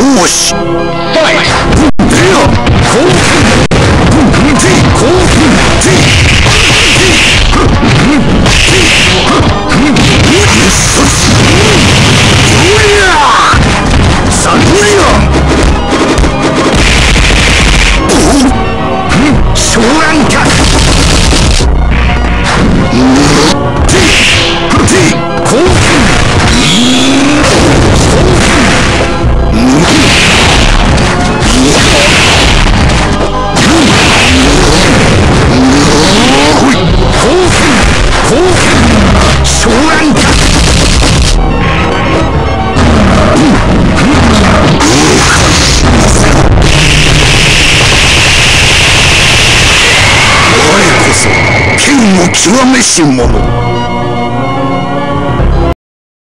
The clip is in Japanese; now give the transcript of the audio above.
調子ファ muchísimo.